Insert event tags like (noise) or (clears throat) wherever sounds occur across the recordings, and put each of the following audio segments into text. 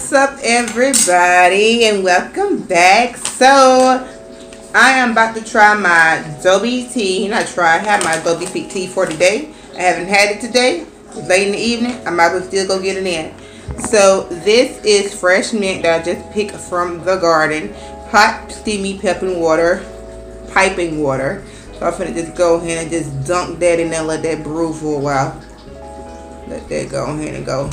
What's up, everybody, and welcome back. So, I am about to try my Zoby tea. Not try, I have my Zoby tea for today. I haven't had it today. It's late in the evening. I might as well still go get it in. So, this is fresh mint that I just picked from the garden. Hot, steamy piping water. Piping water. So, I'm to just go ahead and just dunk that in there let that brew for a while. Let that go ahead and go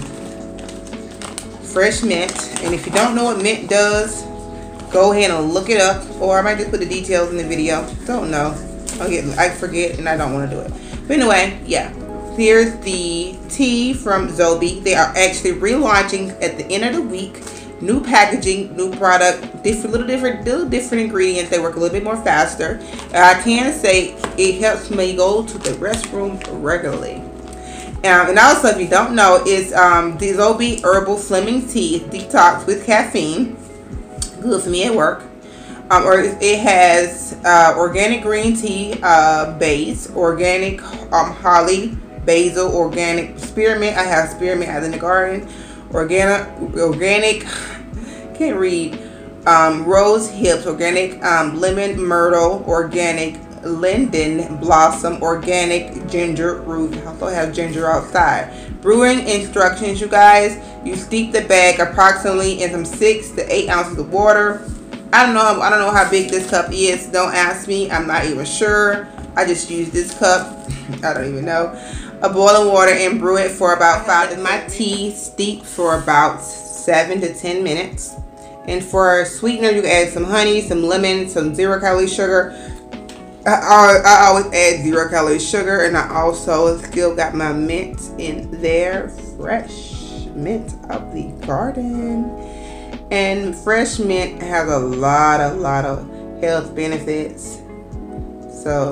fresh mint. And if you don't know what mint does, go ahead and look it up. Or I might just put the details in the video. Don't know. I get I forget and I don't want to do it. But anyway, yeah. Here's the tea from Zoby. They are actually relaunching at the end of the week. New packaging, new product, different little different little different ingredients. They work a little bit more faster. I can say it helps me go to the restroom regularly. Um, and also, if you don't know, it's um, Zoby Herbal Slimming Tea Detox with Caffeine. Good for me at work. Um, or it has uh, organic green tea uh, base, organic um, holy, basil, organic spearmint. I have spearmint as in the garden. Organic, organic, can't read. Um, rose hips, organic um, lemon myrtle, organic linden blossom organic ginger root. I also have ginger outside. Brewing instructions, you guys. You steep the bag approximately in some six to eight ounces of water. I don't know. I don't know how big this cup is. Don't ask me. I'm not even sure. I just use this cup. (laughs) I don't even know. A boiling water and brew it for about five. My tea steep for about seven to ten minutes. And for sweetener, you can add some honey, some lemon, some zero calorie sugar, I, I, always add zero calorie sugar and I also still got my mint in there fresh mint of the garden. And fresh mint has a lot a lot of health benefits. So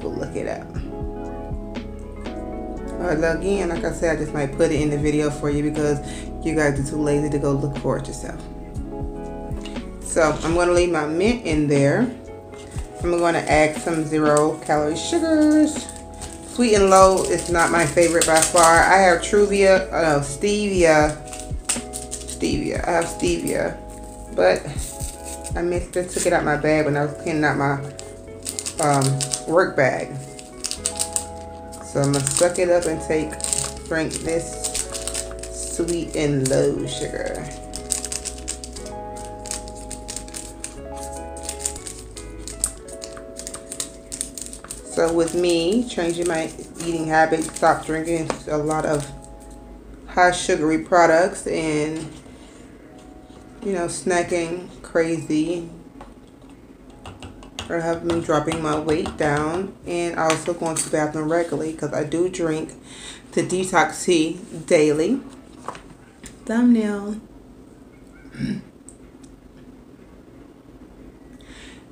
go look it up. Again like I said I just might put it in the video for you because you guys are too lazy to go look for it yourself. So I'm going to leave my mint in there I'm going to add some zero calorie sugars. Sweet and low is not my favorite by far. I have Truvia, uh, no, stevia. Stevia. I have stevia. But I missed it, took it out my bag when I was cleaning out my um, work bag. So I'm going to suck it up and take, drink this sweet and low sugar. So with me changing my eating habits, stop drinking a lot of high sugary products and you know snacking crazy or have been dropping my weight down and also going to the bathroom regularly because I do drink the detox tea daily. Thumbnail. (clears throat)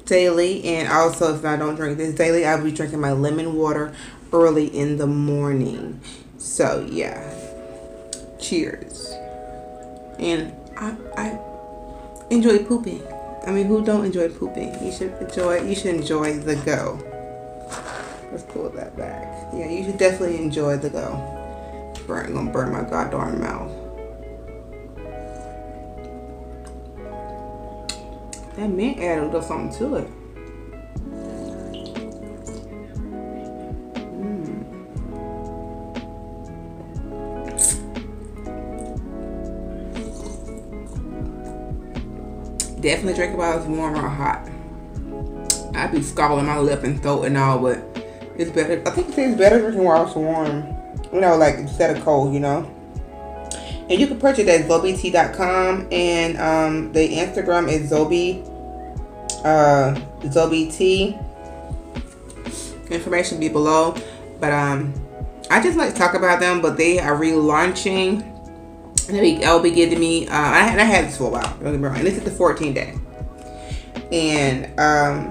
daily and also if I don't drink this daily I'll be drinking my lemon water early in the morning. So yeah. Cheers. And I, I enjoy pooping. I mean who don't enjoy pooping? You should enjoy you should enjoy the go. Let's pull that back. Yeah you should definitely enjoy the go. Burn gonna burn my goddamn mouth That mint added a little something to it. Mm. Definitely drink it while it's warm or hot. I'd be scalding my lip and throat and all, but it's better. I think it's better drinking while it's warm. You know, like instead of cold, you know. And you can purchase at zobytea.com and um, the Instagram is Zoby uh, Zoby Tea. Information be below. But um, I just like to talk about them, but they are relaunching. And they'll be giving me, uh, I, I had this for a while, don't get me wrong. And this is the 14 day. And um,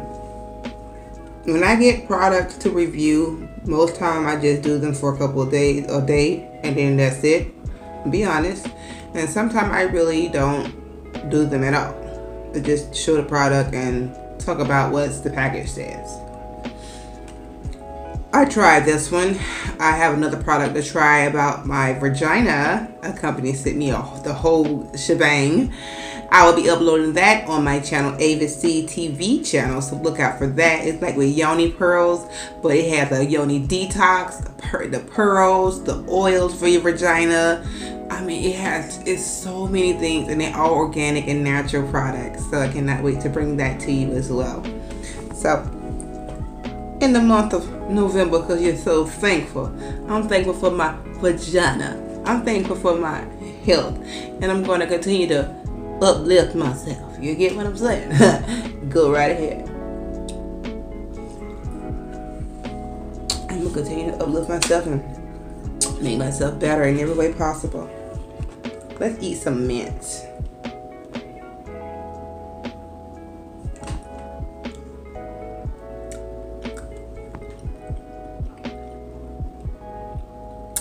when I get products to review, most time I just do them for a couple of days a day, and then that's it be honest. And sometimes I really don't do them at all. I just show the product and talk about what the package says. I tried this one. I have another product to try about my vagina. A company sent me a, the whole shebang. I will be uploading that on my channel, Avis TV channel. So look out for that. It's like with yoni pearls, but it has a yoni detox, the pearls, the oils for your vagina. I mean, it has it's so many things, and they're all organic and natural products. So I cannot wait to bring that to you as well. So in the month of November, because you're so thankful, I'm thankful for my vagina. I'm thankful for my health, and I'm going to continue to uplift myself. You get what I'm saying? (laughs) Go right ahead. I'm gonna continue to uplift myself and make myself better in every way possible. Let's eat some mint.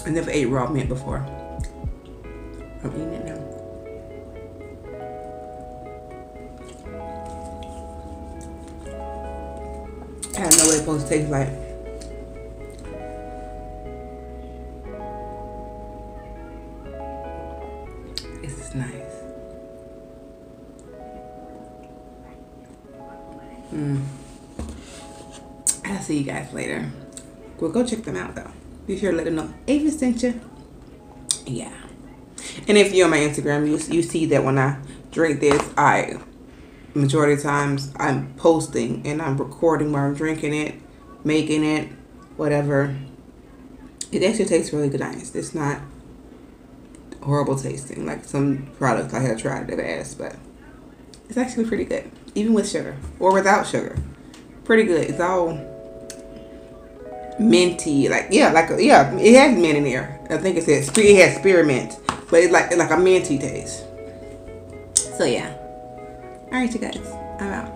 I never ate raw mint before. I'm eating it now. I know what it's supposed to taste like. Mm. I'll see you guys later. Well, go check them out though. Be sure to let them know Avis sent you. Yeah. And if you're on my Instagram, you, you see that when I drink this, I majority of times I'm posting and I'm recording while I'm drinking it, making it, whatever. It actually tastes really good nice. It's not horrible tasting like some products I have tried the past, but it's actually pretty good, even with sugar or without sugar. Pretty good. It's all minty, like yeah, like a, yeah, it has mint in there. I think it says it has spearmint, but it's like like a minty taste. So yeah. All right, you guys, I'm out.